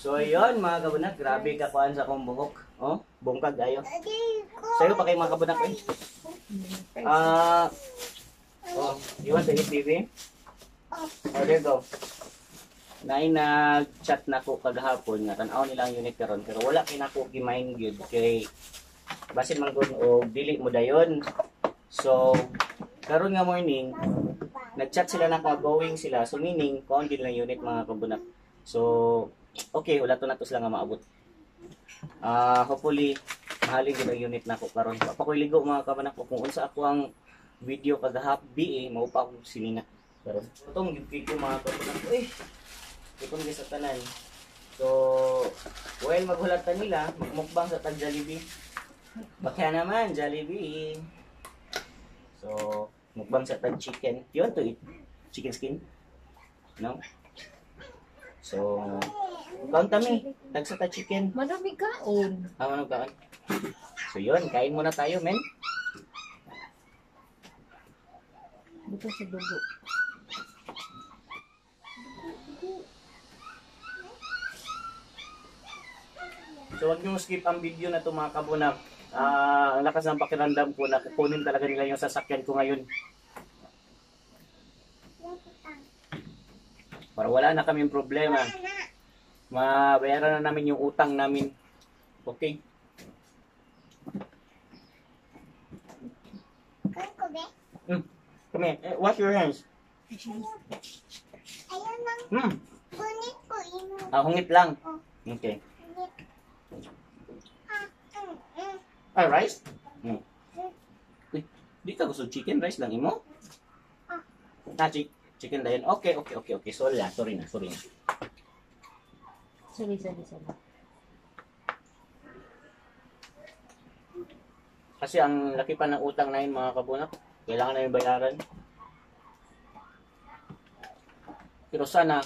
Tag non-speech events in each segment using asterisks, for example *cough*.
So yun mga kabunak, grabe ka kuan sa akong buhok. Oh, bungkag ayo. Sa'yo pa kay mga kabunak eh. Ah, oh, you want to eat baby? Oh, there you go. Naay nag-chat na ko kagahapon nga tan-aw nila ang unit karon pero wala kay nako gimain gyud kay basin man gud og dili mo dayon. So karon nga morning nag-chat sila na going sila so meaning kuan gid lang unit mga kabunak. So okay wala to na to sila nga maabot. Ah hopefully mahalin gid ang unit nako karon. Pa ko ligo mga kabunak ko kung unsa ako ang video kagahabi eh mao pa ako sinina. Karon. Itong gid ko mga kabunak. Eh Ikon sa tanan. So, while maghulatan nila, magmukbang sa tag Jollibee. Baka naman, Jollibee. So, mukbang sa tag chicken. You want to eat chicken skin? No? So, kaon sa tag chicken. Marami kaon. Ah, ano kaon? So, yun. Kain muna tayo, men. Buto sa dugo. So wag niyo skip ang video na to mga kabunap. Ah, ang lakas ng pakiramdam ko na kukunin talaga nila yung sasakyan ko ngayon. Para wala na kaming problema. Mabayaran na namin yung utang namin. Okay? Hmm. Come here. Eh, wash your hands. Ayun lang, Hmm. kunit ko ino. Ah, hungit lang. Okay. Ah, mm, mm. Ah, rice? Hmm. Uy, di ka gusto chicken rice lang imo? Ah, chi- chicken dayon. Okay, okay, okay, okay. Sorry na, sorry na, sorry na. Sorry, sorry, sorry. Kasi ang laki pa ng utang na yun mga kabunak. Kailangan na yung bayaran. Pero sana,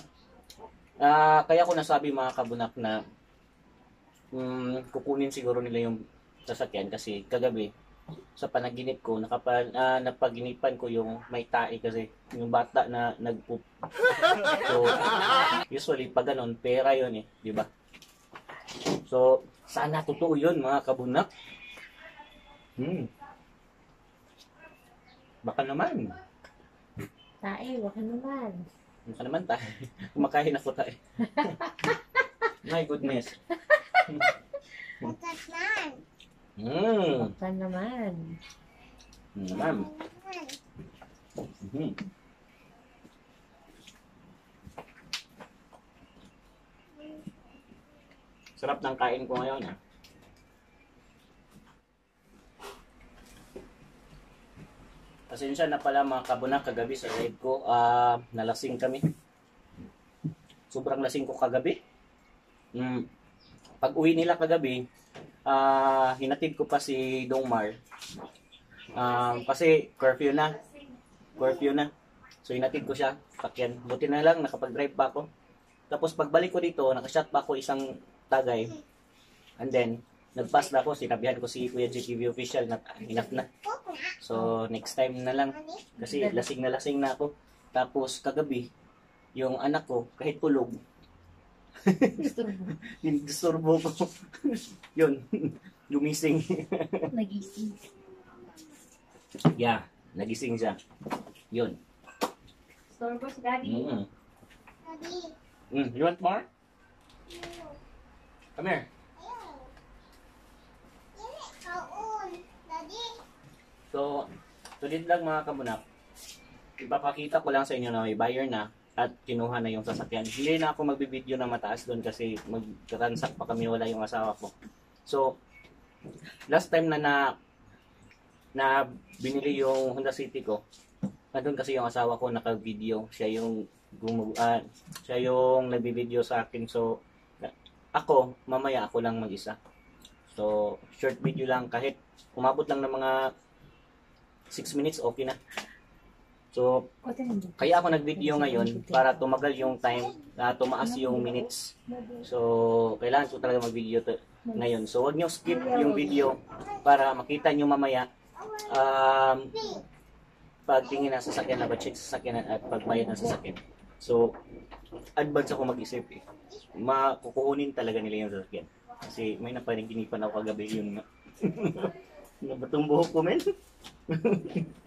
ah kaya ko nasabi mga kabunak na mm, kukunin siguro nila yung sasakyan kasi kagabi sa panaginip ko nakapa, ah, napaginipan ko yung may tae kasi yung bata na nagpoop. *laughs* So usually pag ganun pera yun eh, di ba? So sana totoo yun mga kabunak. Hmm. Baka naman. Tae, waka naman. Baka naman tayo. *laughs* Kumakain ako tayo. *laughs* My goodness. Matas man. Hmm. Waka naman. Naman. Hmm. Sarap ng kain ko ngayon. Ah. Pasensya na pala mga kabunak kagabi sa live ko. Ah, nalasing kami. Sobrang lasing ko kagabi. Mm. Pag uwi nila kagabi, ah, hinatid ko pa si Dongmar. Um, kasi curfew na. Curfew na. So hinatid ko siya. Sakyan. Buti na lang nakapag-drive pa ako. Tapos pagbalik ko dito, nakashot pa ako isang tagay. And then, nagpass na ako. Sinabihan ko si Kuya GTV official na ah, enough na. So, next time na lang. Kasi lasing na lasing na ako. Tapos, kagabi, yung anak ko, kahit tulog, Gusto mo. disturbo ko. Yun, gumising. Nagising. yeah, nagising siya. Yun. Ko si Daddy. Mm. Daddy. Mm. You want more? Come here. So, sulit lang mga kamunak. Ipapakita ko lang sa inyo na may buyer na at kinuha na yung sasakyan. Hindi na ako magbibideo na mataas doon kasi mag-transact pa kami wala yung asawa ko. So, last time na na na binili yung Honda City ko, nandun kasi yung asawa ko naka-video. Siya yung gumug ah, siya yung nagbibideo sa akin. So, ako, mamaya ako lang mag-isa. So, short video lang kahit umabot lang ng mga 6 minutes, okay na. So, kaya ako nag-video ngayon para tumagal yung time, na tumaas yung minutes. So, kailangan ko talaga mag-video ngayon. So, wag nyo skip yung video para makita nyo mamaya um, pagtingin ng sasakyan na sa sasakyan at pagbayad ng sasakyan. So, advance ako mag-isip eh. Makukunin talaga nila yung sasakyan. Kasi may napanaginipan ako kagabi yung *laughs* batong buhok ko, men. *laughs*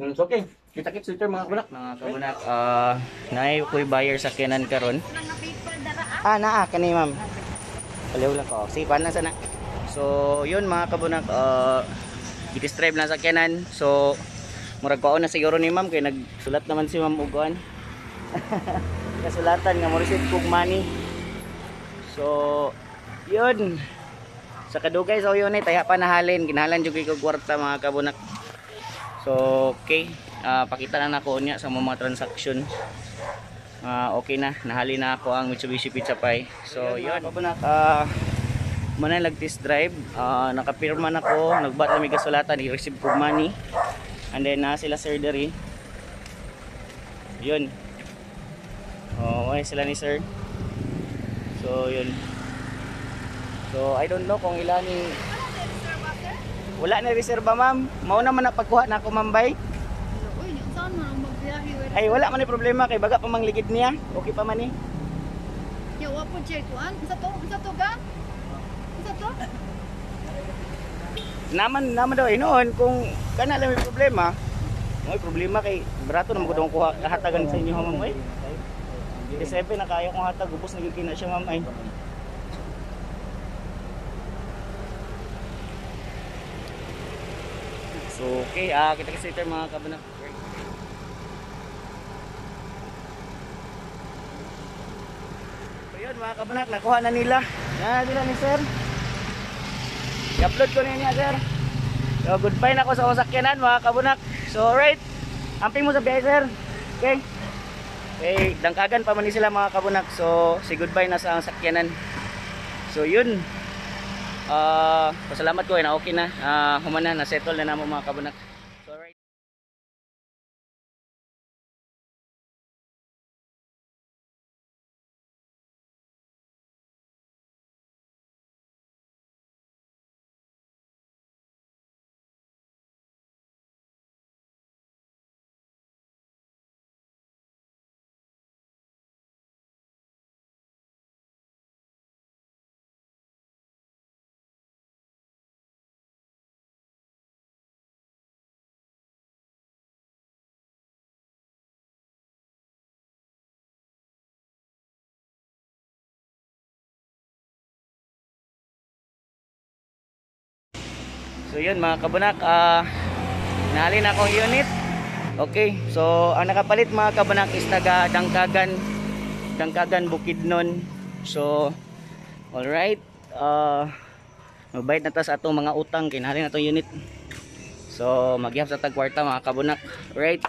Mm, so, okay. Kita-kits later mga kabunak. Mga kabunak, ah, naay ko'y buyer sa Kenan karon. Ah, naa, kani ma'am. Paliw lang ko. Sige, paano sana? So, yun mga kabunak, uh, i-describe na sa Kenan. So, murag ko na siguro ni ma'am kay nagsulat naman si ma'am uguan. *laughs* Kasulatan nga mo receive kog money. So, yun. Sa kadugay sa unit ay pa nahalin, ginahalan jud kay kwarta mga kabunak. So, okay. Ah, pakita na nako niya sa mga transaction. Ah, okay na, nahali na ako ang Mitsubishi Pizza Pie. So, yun. Kabunak, ah muna nag-test drive. Ah, nakapirma na ko, nagbat na may kasulatan, i-receive ko money. And then na sila surgery. Yun. Oh, okay sila ni sir. So, yun. So, I don't know kung ilan ni wala na reserba ma'am. Mao naman na pagkuha na ako ma'am bay. Uy, saan mo nang magbiyahe? Ay wala man ni problema kay baga pa mangligid niya. Okay pa man ni. Yaw, wapo check kuan. Isa to, isa to ga? Isa to? Naman naman daw eh noon kung kana lang may problema. May problema kay barato ko daw kuha hatagan sa inyo ma'am ay. Di sepe na kaya kong hatag ubos na gyud kina siya ma'am ay. So okay, ah kita kasi later mga kabanak. So yun mga kabanak, nakuha na nila. Yan nila ni sir. I-upload ko na niya sir. So goodbye na ako sa usakyanan mga kabunak. So alright, amping mo sa biyahe sir. Okay. Okay, dangkagan pa man sila mga kabunak. So say goodbye na sa sakyanan. So yun. Ah, pasalamat ko eh, na okay na. Ah, humana na settle na namo mga kabunak. So yun mga kabunak, ah nahalin akong unit. Okay, so ang nakapalit mga kabunak is taga Dangkagan, Dangkagan Bukidnon. So alright, ah mabait na ta sa atong mga utang kinahali na tong unit. So magyap sa tagkwarta mga kabunak. Right.